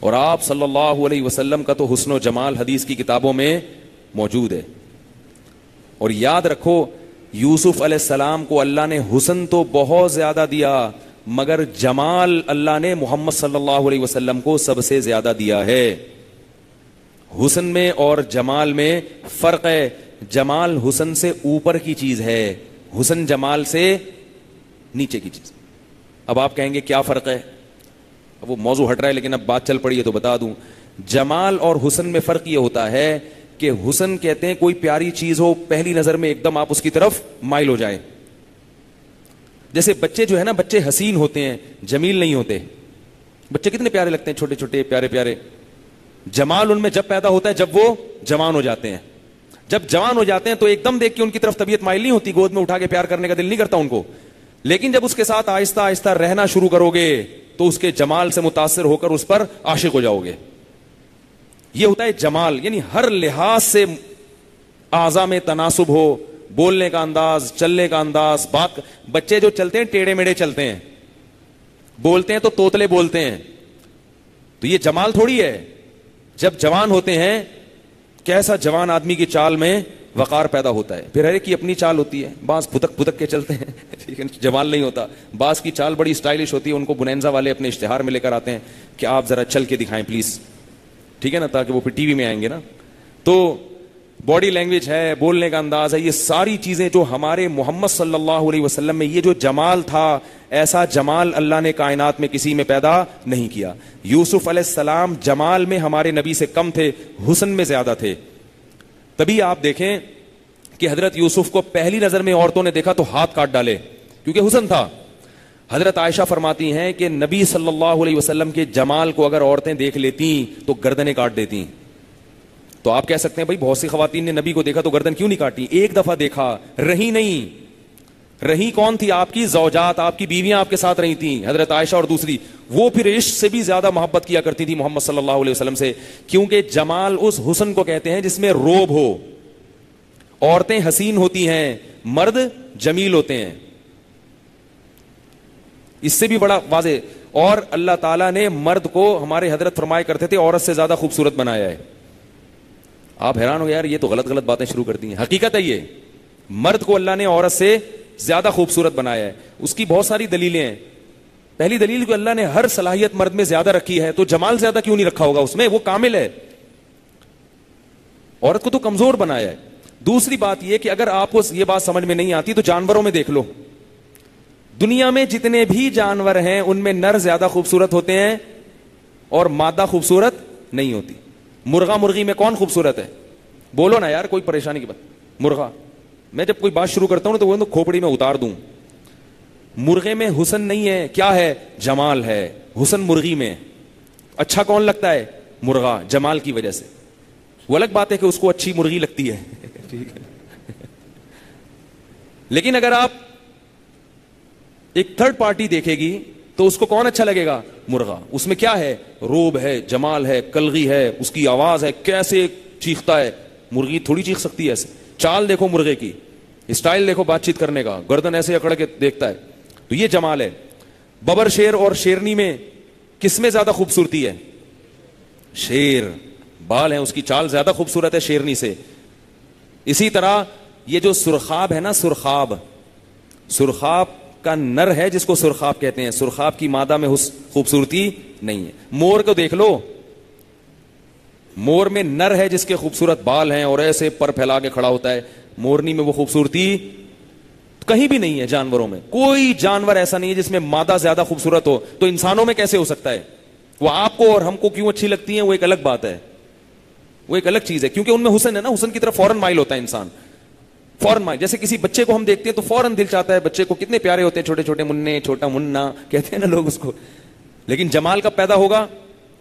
اور آپ صلی اللہ علیہ وسلم کا تو حسن و جمال حدیث کی کتابوں میں موجود ہے۔ اور یاد رکھو، یوسف علیہ السلام کو اللہ نے حسن تو بہت زیادہ دیا، مگر جمال اللہ نے محمد صلی اللہ علیہ وسلم کو سب سے زیادہ دیا ہے۔ حسن میں اور جمال میں فرق ہے، جمال حسن سے اوپر کی چیز ہے، حسن جمال سے نیچے کی چیز۔ اب آپ کہیں گے کیا فرق ہے؟ اب وہ موضوع ہٹ رہا ہے لیکن اب بات چل پڑی ہے تو بتا دوں۔ جمال اور حسن میں فرق یہ ہوتا ہے کہ حسن کہتے ہیں کوئی پیاری چیز ہو، پہلی نظر میں ایک دم آپ اس کی طرف مائل ہو جائیں۔ جیسے بچے جو ہے نا، بچے حسین ہوتے ہیں، جمیل نہیں ہوتے۔ بچے کتنے پیارے لگتے ہیں، چھوٹے چھوٹے، پیارے پیارے۔ جمال ان میں جب پیدا ہوتا ہے، جب وہ جوان ہو جاتے ہیں۔ جب جوان ہو جاتے ہیں تو ایک دم دیکھ کے ان کی طرف طبیعت مائل نہیں ہوتی، گود میں اٹھا کے پیار کرنے کا دل نہیں کرتا ان کو۔ لیکن جب اس کے ساتھ آہستہ آہستہ رہنا شروع کرو گے تو اس کے جمال سے متاثر ہو کر اس پر عاشق ہو جاؤ گے یہ ہوتا ہے جمال یعنی ہر لحاظ سے اعضا میں تناسب ہو، بولنے کا انداز، چلنے کا انداز، بات، بچے جو چلتے ہیں ٹیڑے میڑے چلتے ہیں۔ بولتے ہیں تو توتلے بولتے ہیں۔ تو یہ جمال تھوڑی ہے۔ جب جوان ہوتے ہیں، کیسا جوان آدمی کی چال میں وقار پیدا ہوتا ہے۔ پھر ہر ایک کی اپنی چال ہوتی ہے۔ بعض پھتک پھتک کے چلتے ہیں۔ ٹھیک ہے نہیں ہوتا۔ بعض کی چال بڑی اسٹائلش ہوتی ہے۔ ان کو بنینزا والے اپنے اشتہار میں لے کر آتے ہیں کہ آپ ذرا چل کے دکھائیں پلیز۔ ٹھیک ہے نا؟ تاکہ وہ پھر ٹی وی میں آئیں گے نا۔ تو باڈی لینگویج ہے، بولنے کا انداز ہے۔ یہ ساری چیزیں جو ہمارے محمد صلی اللہ علیہ وسلم میں یہ جو جمال تھا، ایسا جمال اللہ نے کائنات میں کسی میں پیدا نہیں کیا۔ یوسف علیہ السلام جمال میں ہمارے نبی سے کم تھے، حسن میں زیادہ تھے۔ تبھی آپ دیکھیں کہ حضرت یوسف کو پہلی نظر میں عورتوں نے دیکھا تو ہاتھ کاٹ ڈالے، کیونکہ حسن تھا۔ حضرت عائشہ فرماتی ہیں کہ نبی صلی اللہ علیہ وسلم کے جمال کو اگر عورتیں دیکھ لیتی تو گردنیں کاٹ دیتی۔ تو آپ کہہ سکتے ہیں بھائی بہت سی خواتین نے نبی کو دیکھا تو گردن کیوں نہیں کاٹی؟ ایک دفعہ دیکھا، رہی نہیں۔ رہی کون تھی آپ کی؟ زوجات آپ کی بیویاں آپ کے ساتھ رہی تھیں، حضرت عائشہ اور دوسری۔ وہ پھر عشق سے بھی زیادہ محبت کیا کرتی تھی محمد صلی اللہ علیہ وسلم سے، کیونکہ جمال اس حسن کو کہتے ہیں جس میں روب ہو۔ عورتیں حسین ہوتی ہیں، مرد جمیل ہوتے ہیں۔ اس سے بھی بڑا واضح۔ اور اللہ تعالیٰ نے مرد کو ہمارے حضرت فرمائے کرتے تھے، عورت سے زیادہ خوبصورت بنایا ہے۔ آپ حیران ہو یار، یہ تو غلط غلط باتیں شروع کرتی ہیں۔ حقیقت ہے یہ۔ مرد کو اللہ نے عورت سے زیادہ خوبصورت بنایا ہے۔ اس کی بہت ساری دلیلیں ہیں۔ پہلی دلیل کو اللہ نے ہر صلاحیت مرد میں زیادہ رکھی ہے تو جمال زیادہ کیوں نہیں رکھا ہوگا؟ اس میں وہ کامل ہے۔ عورت کو تو کمزور بنایا ہے۔ دوسری بات یہ کہ اگر آپ کو یہ بات سمجھ میں نہیں آتی تو جانوروں میں دیکھ لو۔ دنیا میں جتنے بھی جانور ہیں، ان میں نر زیادہ خوبصورت ہوتے ہیں اور مادہ خوبصورت نہیں ہوتی۔ مرغا مرغی میں کون خوبصورت ہے؟ بولو نا یار، کوئی پریشانی کی بات۔ مرغا۔ میں جب کوئی بات شروع کرتا ہوں تو وہ کھوپڑی میں اتار دوں۔ مرغے میں حسن نہیں ہے، کیا ہے؟ جمال ہے، حسن مرغی میں۔ اچھا کون لگتا ہے؟ مرغا، جمال کی وجہ سے۔ وہ الگ بات ہے کہ اس کو اچھی مرغی لگتی ہے۔ لیکن اگر آپ ایک تھرڈ پارٹی دیکھے گی تو اس کو کون اچھا لگے گا؟ مرغا۔ اس میں کیا ہے؟ روب ہے، جمال ہے، کلغی ہے، اس کی آواز ہے، کیسے چیختا ہے؟ مرغی تھوڑی چیخ سکتی ہے ایسے۔ چال دیکھو مرغے کی، اسٹائل دیکھو بات چیت کرنے کا، گردن ایسے اکڑ کے دیکھتا ہے۔ تو یہ جمال ہے۔ ببر شیر اور شیرنی میں کس میں زیادہ خوبصورتی ہے؟ شیر۔ بال ہے اس کی چال زیادہ خوبصورت ہے شیرنی سے۔ اسی طرح یہ جو سرخاب ہے نا، سرخاب۔ سرخاب کا نر ہے جس کو سرخاب کہتے ہیں۔ سرخاب کی مادہ میں خوبصورتی نہیں ہے۔ مور کو دیکھ لو۔ مور میں نر ہے جس کے خوبصورت بال ہیں اور ایسے پر پھیلا کے کھڑا ہوتا ہے۔ مورنی میں وہ خوبصورتی کہیں بھی نہیں ہے جانوروں میں۔ کوئی جانور ایسا نہیں ہے جس میں مادہ زیادہ خوبصورت ہو۔ تو انسانوں میں کیسے ہو سکتا ہے؟ وہ آپ کو اور ہم کو کیوں اچھی لگتی ہیں؟ وہ ایک الگ بات ہے۔ وہ ایک الگ چیز ہے۔ کیونکہ ان میں حسن ہے نا۔ حسن کی طرف فوراً مائل ہوتا ہے انسان۔ فوراً مائل۔ جیسے کسی بچے کو ہم دیکھتے ہیں تو فوراً دل چاہتا ہے بچے کو کتنے پیارے ہوتے ہیں۔ چھوٹے چھوٹے منہ چھوٹا منا، کہتے ہیں نا لوگ اس کو۔ لیکن جمال کب پیدا ہوگا؟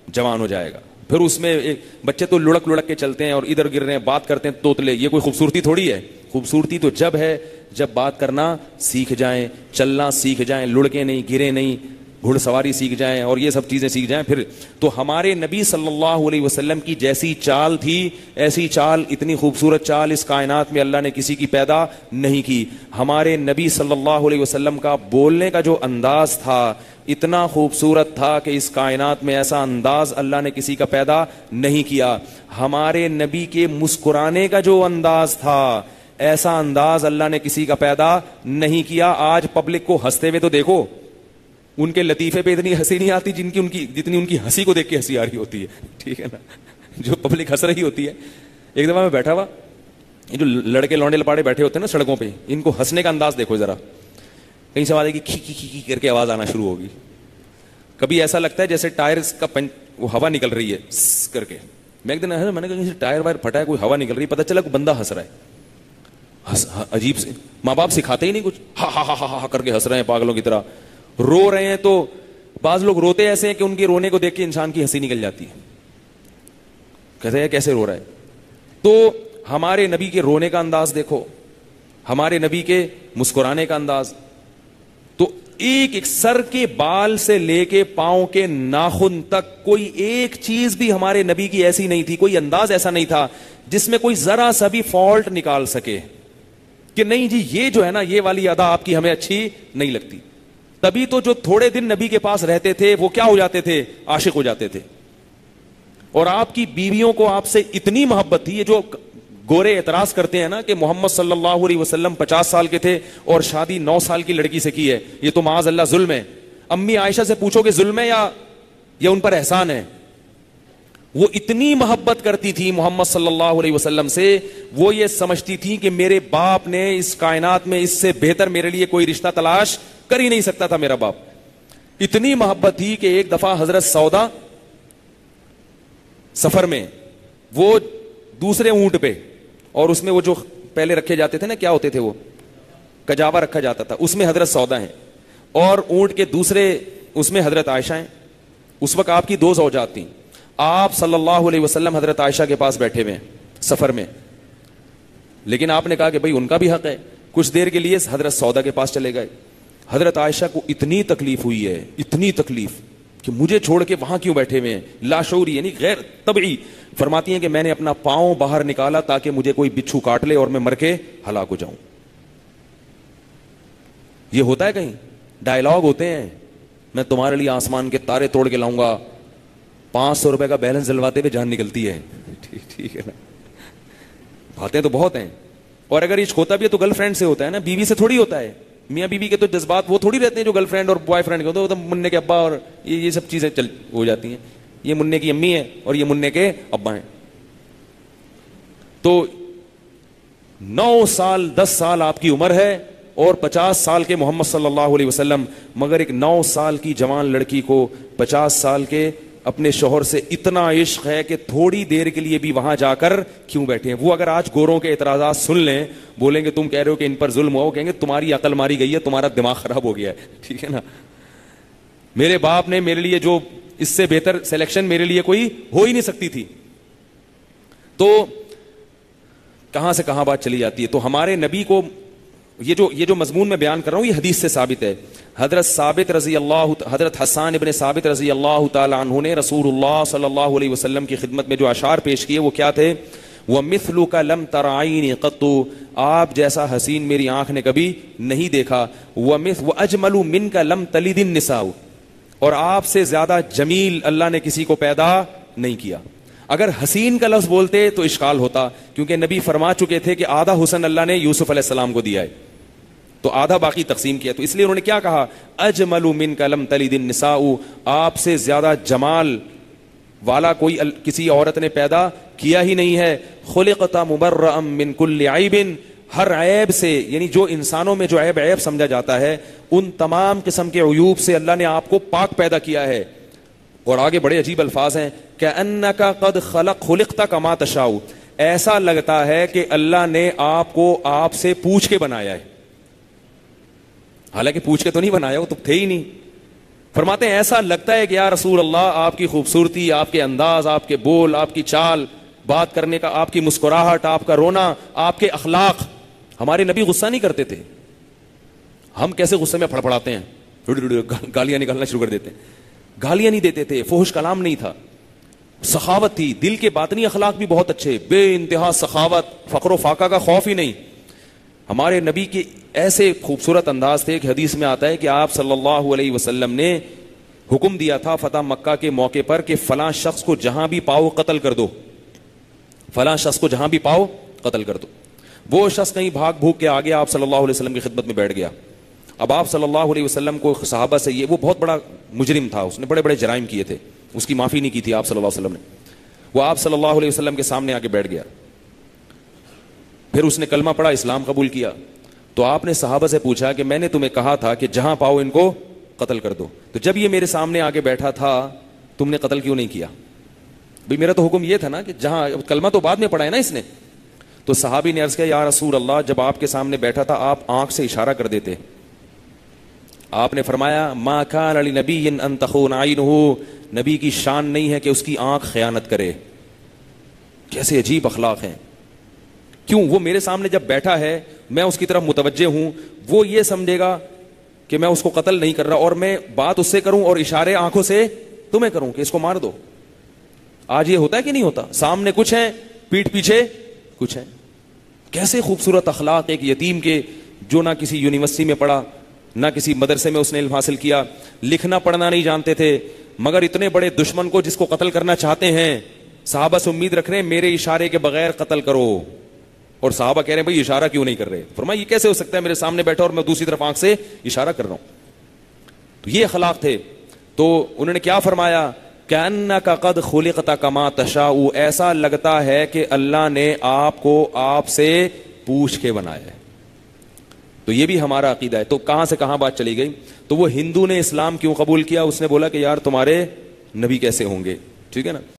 جوان ہو جائے گا۔ پھر اس میں بچے تو لڑک لڑک کے چلتے ہیں اور ادھر گر رہے ہیں، بات کرتے ہیں توتلے، یہ کوئی خوبصورتی تھوڑی ہے؟ خوبصورتی تو جب ہے، جب بات کرنا سیکھ جائیں، چلنا سیکھ جائیں، لڑکے نہیں، گرے نہیں گھڑ سواری سیکھ جائیں اور یہ سب چیزیں سیکھ جائیں، پھر تو ہمارے نبی صلی اللہ علیہ وسلم کی جیسی چال تھی، ایسی چال، اتنی خوبصورت چال اس کائنات میں اللہ نے کسی کی پیدا نہیں کی۔ ہمارے نبی صلی اللہ علیہ وسلم کا بولنے کا جو انداز تھا، اتنا خوبصورت تھا کہ اس کائنات میں ایسا انداز اللہ نے کسی کا پیدا نہیں کیا۔ ہمارے نبی کے مسکرانے کا جو انداز تھا، ایسا انداز اللہ نے کسی کا پیدا نہیں کیا۔ آج پبلک کو ہنستے ہوئے تو دیکھو۔ ان کے لطیفے پہ اتنی ہنسی نہیں آتی جن کی ان کی جتنی ان کی ہنسی کو دیکھ کے ہنسی آ رہی ہوتی ہے۔ ٹھیک ہے نا؟ جو پبلک ہنس رہی ہوتی ہے۔ ایک دفعہ میں بیٹھا ہوا۔ یہ جو لڑکے لونڈے لپاڑے بیٹھے ہوتے ہیں نا سڑکوں پہ، ان کو ہنسنے کا انداز دیکھو ذرا۔ کہیں سے آئے گی، کھی کھی کھی کر کے آواز آنا شروع ہوگی۔ کبھی ایسا لگتا ہے جیسے ٹائر کا پن وہ ہوا نکل رہی ہے۔ کر کے۔ میں ایک دن میں نے کہا ٹائر وائر پھٹا ہے، کوئی ہوا نکل رہی ہے؟ پتا چلا کوئی بندہ ہنس رہا ہے۔ عجیب سے ماں باپ سکھاتے ہی نہیں کچھ۔ ہا ہا ہا ہا کر کے ہنس رہے ہیں پاگلوں کی طرح۔ رو رہے ہیں تو بعض لوگ روتے ایسے ہیں کہ ان کے رونے کو دیکھ کے انسان کی ہنسی نکل جاتی ہے۔ کہتے ہیں کیسے رو رہا ہے؟ تو ہمارے نبی کے رونے کا انداز دیکھو۔ ہمارے نبی کے مسکرانے کا انداز۔ تو ایک ایک سر کے بال سے لے کے پاؤں کے ناخن تک کوئی ایک چیز بھی ہمارے نبی کی ایسی نہیں تھی، کوئی انداز ایسا نہیں تھا جس میں کوئی ذرا سا بھی فالٹ نکال سکے۔ کہ نہیں جی یہ جو ہے نا، یہ والی ادا آپ کی ہمیں اچھی نہیں لگتی۔ تبھی تو جو تھوڑے دن نبی کے پاس رہتے تھے، وہ کیا ہو جاتے تھے؟ عاشق ہو جاتے تھے۔ اور آپ کی بیویوں کو آپ سے اتنی محبت تھی، یہ جو گورے اعتراض کرتے ہیں نا کہ محمد صلی اللہ علیہ وسلم پچاس سال کے تھے اور شادی نو سال کی لڑکی سے کی ہے، یہ تو معاذ اللہ ظلم ہے۔ امی عائشہ سے پوچھو کہ ظلم ہے یا یا ان پر احسان ہے؟ وہ اتنی محبت کرتی تھی محمد صلی اللہ علیہ وسلم سے، وہ یہ سمجھتی تھی کہ میرے باپ نے اس کائنات میں اس سے بہتر میرے لیے کوئی رشتہ تلاش کر ہی نہیں سکتا تھا میرا باپ۔ اتنی محبت تھی کہ ایک دفعہ حضرت سودا سفر میں وہ دوسرے اونٹ پہ اور اس میں وہ جو پہلے رکھے جاتے تھے نا، کیا ہوتے تھے وہ؟ کجاوا رکھا جاتا تھا۔ اس میں حضرت سودا ہیں۔ اور اونٹ کے دوسرے، اس میں حضرت عائشہ ہیں۔ اس وقت آپ کی دو زوجات تھیں۔ آپ صلی اللہ علیہ وسلم حضرت عائشہ کے پاس بیٹھے ہوئے سفر میں۔ لیکن آپ نے کہا کہ بھائی ان کا بھی حق ہے۔ کچھ دیر کے لیے حضرت سودا کے پاس چلے گئے۔ حضرت عائشہ کو اتنی تکلیف ہوئی ہے اتنی تکلیف کہ مجھے چھوڑ کے وہاں کیوں بیٹھے ہوئے ہیں؟ لاشوری یعنی غیر طبعی۔ فرماتی ہیں کہ میں نے اپنا پاؤں باہر نکالا تاکہ مجھے کوئی بچھو کاٹ لے اور میں مر کے ہلاک ہو جاؤں۔ یہ ہوتا ہے کہیں؟ ڈائلگ ہوتے ہیں۔ میں تمہارے لیے آسمان کے تارے توڑ کے لاؤں گا۔ پانچ سو روپے کا بیلنس جلواتے ہوئے جان نکلتی ہے۔ ٹھیک ہے نا۔ باتیں تو بہت ہیں۔ اور اگر یہ ہوتا بھی ہے تو گرل فرینڈ سے ہوتا ہے نا بیوی سے تھوڑی ہوتا ہے۔ میاں بیوی کے تو جذبات وہ تھوڑی رہتے ہیں جو گرل فرینڈ اور بوائے فرینڈ کے ہوتے ہیں منع کے ابا اور یہ یہ سب چیزیں چل ہو جاتی ہیں۔ یہ منع کی امی ہے اور یہ منع کے ابا ہیں۔ تو نو سال، دس سال آپ کی عمر ہے اور پچاس سال کے محمد صلی اللہ علیہ وسلم، مگر ایک نو سال کی جوان لڑکی کو پچاس سال کے اپنے شوہر سے اتنا عشق ہے کہ تھوڑی دیر کے لیے بھی وہاں جا کر کیوں بیٹھے ہیں؟ وہ اگر آج گوروں کے اعتراضات سن لیں، بولیں گے تم کہہ رہے ہو کہ ان پر ظلم ہو کہیں گے تمہاری عقل ماری گئی ہے، تمہارا دماغ خراب ہو گیا ہے۔ ٹھیک ہے نا؟ میرے باپ نے میرے لیے جو اس سے بہتر سلیکشن میرے لیے کوئی ہو ہی نہیں سکتی تھی۔ تو کہاں سے کہاں بات چلی جاتی ہے؟ تو ہمارے نبی کو یہ جو یہ جو مضمون میں بیان کر رہا ہوں، یہ حدیث سے ثابت ہے۔ حضرت ثابت رضی اللہ حضرت حسان ابن ثابت رضی اللہ تعالی عنہ نے رسول اللہ صلی اللہ علیہ وسلم کی خدمت میں جو اشعار پیش کیے، وہ کیا تھے؟ وہ مثلو کا لم ترائین قطو آپ جیسا حسین میری آنکھ نے کبھی نہیں دیکھا۔ وہ وہ اجمل من کا لم تلی دن نساؤ اور آپ سے زیادہ جمیل اللہ نے کسی کو پیدا نہیں کیا۔ اگر حسین کا لفظ بولتے تو اشکال ہوتا، کیونکہ نبی فرما چکے تھے کہ آدھا حسن اللہ نے یوسف علیہ السلام کو دیا ہے۔ تو آدھا باقی تقسیم کیا۔ تو اس لیے انہوں نے کیا کہا؟ اجمل من کلم تلی دن نسا آپ سے زیادہ جمال والا کوئی کسی عورت نے پیدا کیا ہی نہیں ہے۔ خلقتا مبرم من کل عیب، ہر عیب سے یعنی جو انسانوں میں جو عیب عیب سمجھا جاتا ہے، ان تمام قسم کے عیوب سے اللہ نے آپ کو پاک پیدا کیا ہے۔ اور آگے بڑے عجیب الفاظ ہیں۔ کہ ان کا قد خلق، خلقتا کما تشاؤ ایسا لگتا ہے کہ اللہ نے آپ کو آپ سے پوچھ کے بنایا ہے۔ حالانکہ پوچھ کے تو نہیں بنایا، وہ تو تھے ہی نہیں۔ فرماتے ہیں، ایسا لگتا ہے کہ یا رسول اللہ، آپ کی خوبصورتی، آپ کے انداز، آپ کے بول، آپ کی چال، بات کرنے کا، آپ کی مسکراہٹ، آپ کا رونا، آپ کے اخلاق۔ ہمارے نبی غصہ نہیں کرتے تھے۔ ہم کیسے غصے میں پھڑپڑاتے ہیں؟ گالیاں نکالنا شروع کر دیتے گالیاں نہیں دیتے تھے فوش کلام نہیں تھا۔ سخاوت تھی، دل کے باطنی اخلاق بھی بہت اچھے۔ بے انتہا سخاوت، فقر و فاقہ کا خوف ہی نہیں۔ ہمارے نبی کے ایسے خوبصورت انداز تھے کہ حدیث میں آتا ہے کہ آپ صلی اللہ علیہ وسلم نے حکم دیا تھا فتح مکہ کے موقع پر کہ فلاں شخص کو جہاں بھی پاؤ قتل کر دو۔ فلاں شخص کو جہاں بھی پاؤ قتل کر دو۔ وہ شخص کہیں بھاگ بھوک کے آگے آپ صلی اللہ علیہ وسلم کی خدمت میں بیٹھ گیا۔ اب آپ صلی اللہ علیہ وسلم کو صحابہ سے یہ وہ بہت بڑا مجرم تھا، اس نے بڑے بڑے جرائم کیے تھے۔ اس کی معافی نہیں کی تھی آپ صلی اللہ علیہ وسلم نے۔ وہ آپ صلی اللہ علیہ وسلم کے سامنے آ کے بیٹھ گیا۔ پھر اس نے کلمہ پڑھا، اسلام قبول کیا۔ تو آپ نے صحابہ سے پوچھا کہ میں نے تمہیں کہا تھا کہ جہاں پاؤ ان کو قتل کر دو۔ تو جب یہ میرے سامنے آ کے بیٹھا تھا، تم نے قتل کیوں نہیں کیا؟ بھائی میرا تو حکم یہ تھا نا کہ جہاں کلمہ تو بعد میں پڑھا ہے نا اس نے۔ تو صحابی نے عرض کیا، یا رسول اللہ، جب آپ کے سامنے بیٹھا تھا، آپ آنکھ سے اشارہ کر دیتے۔ آپ نے فرمایا، ما کان علی نبی ان تخون نبی کی شان نہیں ہے کہ اس کی آنکھ خیانت کرے۔ کیسے عجیب اخلاق ہیں۔ کیوں وہ میرے سامنے جب بیٹھا ہے، میں اس کی طرف متوجہ ہوں، وہ یہ سمجھے گا کہ میں اس کو قتل نہیں کر رہا اور میں بات اس سے کروں اور اشارے آنکھوں سے تمہیں کروں کہ اس کو مار دو۔ آج یہ ہوتا ہے کہ نہیں ہوتا؟ سامنے کچھ ہے پیٹ پیچھے کچھ ہے کیسے خوبصورت اخلاق ایک یتیم کے جو نہ کسی یونیورسٹی میں پڑھا، نہ کسی مدرسے میں اس نے علم حاصل کیا، لکھنا پڑھنا نہیں جانتے تھے، مگر اتنے بڑے دشمن کو جس کو قتل کرنا چاہتے ہیں، صحابہ سے امید رکھ رہے ہیں، میرے اشارے کے بغیر قتل کرو۔ اور صحابہ کہہ رہے ہیں، بھائی، اشارہ کیوں نہیں کر رہے؟ فرمایا، یہ کیسے ہو سکتا ہے میرے سامنے بیٹھا اور میں دوسری طرف آنکھ سے اشارہ کر رہا ہوں؟ تو یہ اخلاق تھے۔ تو انہوں نے کیا فرمایا کا قد خلقتا کما تشا ایسا لگتا ہے کہ اللہ نے آپ کو آپ سے پوچھ کے بنایا ہے۔ تو یہ بھی ہمارا عقیدہ ہے۔ تو کہاں سے کہاں بات چلی گئی؟ تو وہ ہندو نے اسلام کیوں قبول کیا؟ اس نے بولا کہ یار تمہارے نبی کیسے ہوں گے؟ ٹھیک ہے نا؟